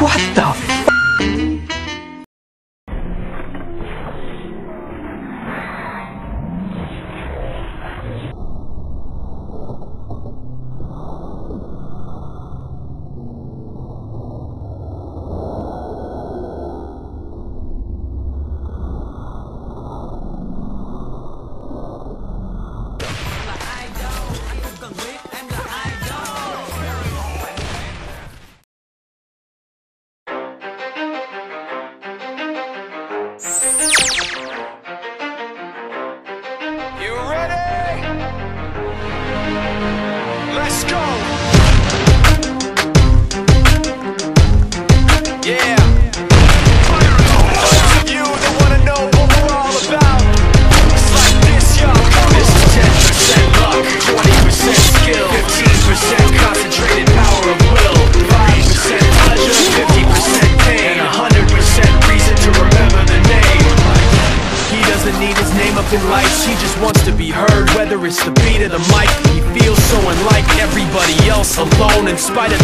What the In the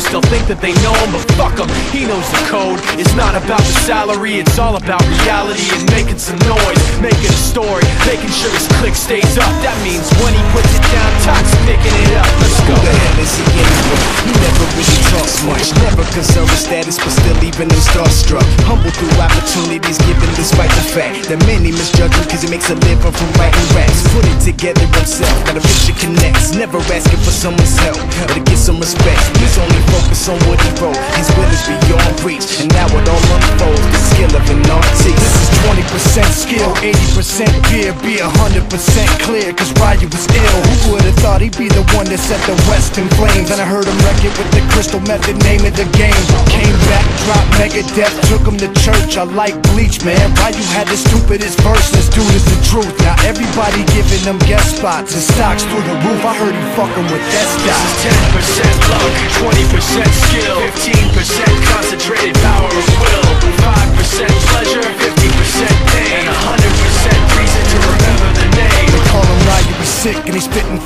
people still think that they know him, but fuck him, he knows the code. It's not about the salary, it's all about reality and making some noise, making a story, making sure his click stays up. That means when he puts it down, toxic picking it up. Let's go. Who the hell is he anyway? He never really talks much Never concerned with status but still leaving him starstruck Humble through opportunities given despite the fact That many misjudge him cause he makes a living from writing raps Put it together himself, got a picture connects Never asking for someone's help or to get some respect He's only focused on what he wrote His will is beyond reach And now it all unfolds The skill of an artist This is 20% skill, 80% gear. be 100% clear, cause Ryu was ill. Who would've thought he'd be the one that set the West in flames? And I heard him wreck it with the crystal method, name of the game. Came back, dropped Megadeth, took him to church. I like Bleach, man. Ryu had the stupidest verse, this dude is the truth. Now everybody giving them guest spots and stocks through the roof. I heard he fucking with that stock. This is 10% luck, 20%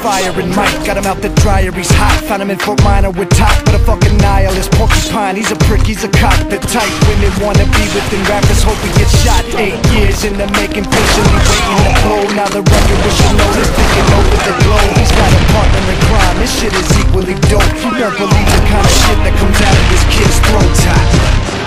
he's fire and Mike got him out the dryer, he's hot. Found him in Fort Minor with top, but a fucking nihilist porcupine. He's a prick, he's a cock. The type women wanna be within rappers, hope he gets shot. Eight years in the making, patiently waiting to blow. Now the record was you know is taking over the globe. He's got a partner in crime, this shit is equally dope. You don't believe the kind of shit that comes out of this kid's throat.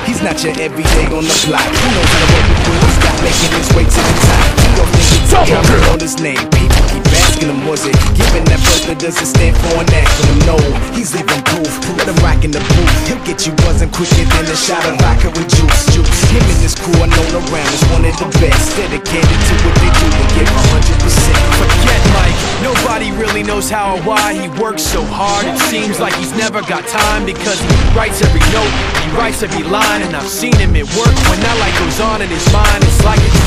He's not your everyday on the block. He knows how to work with dudes, got making his way to the top. He don't think it's coming on his name. People keep asking him, was it giving that birth doesn't stand for an acronym? No, he's leaving proof. Let him rock in the booth. He'll get you buzzing quicker than a shot of vodka with juice. Juice. Him and his crew are known around as one of the best. Dedicated to what they do and give 100%. Forget Mike, nobody really knows how or why he works so hard. It seems like he's never got time because he writes every note, he writes every line, and I've seen him at work when that light goes on in his mind. It's like a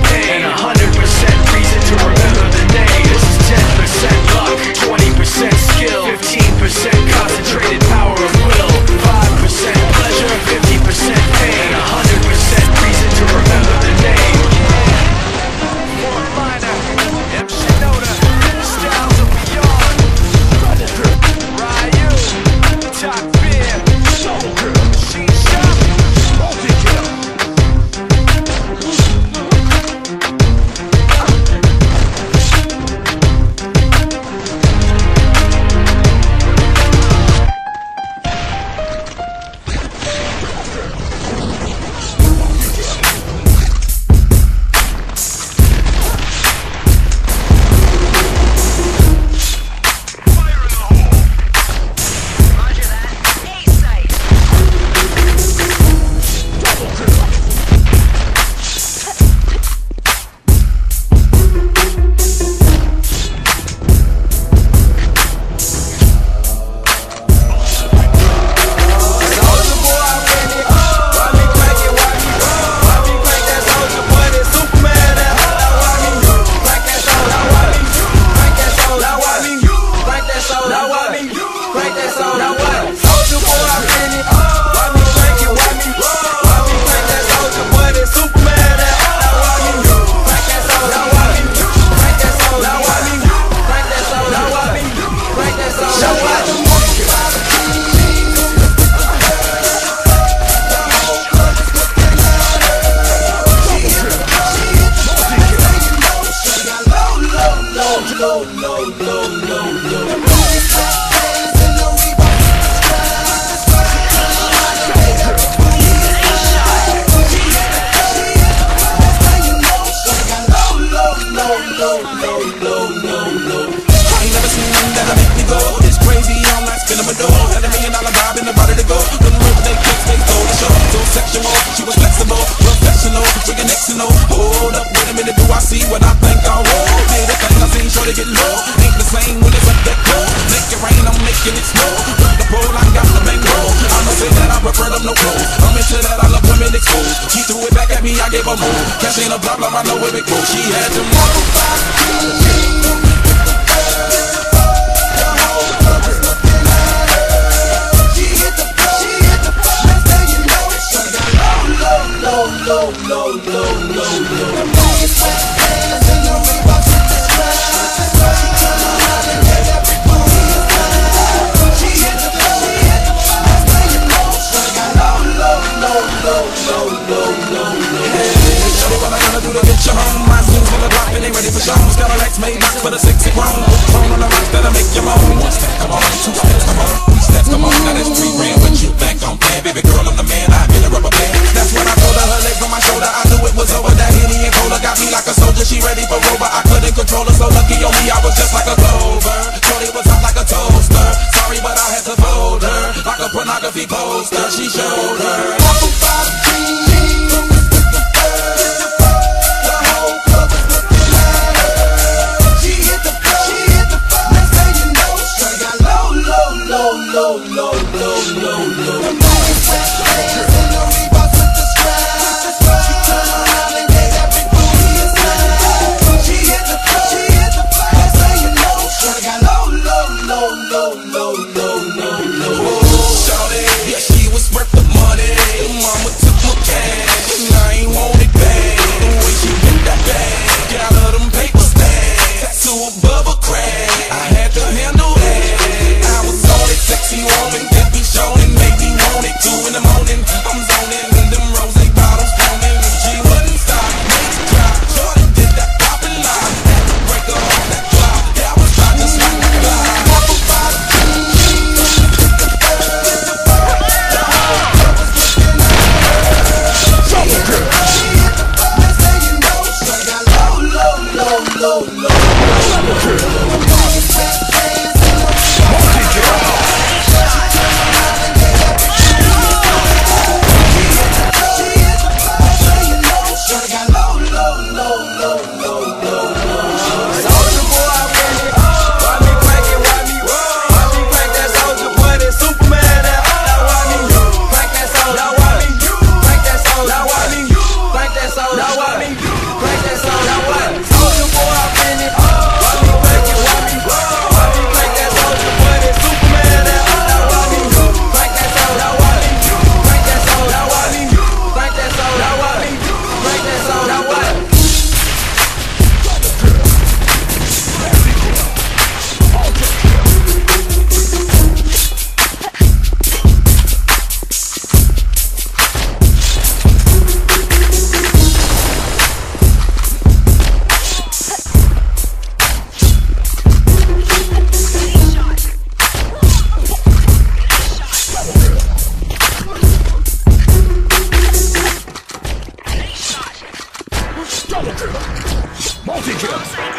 up no clothes. I'm into that, I love women exposed. She threw it back at me, I gave her more. Cash ain't a blah I know where it goes. She had to move. low, low, low, low, low. oh, oh. Multi-kill!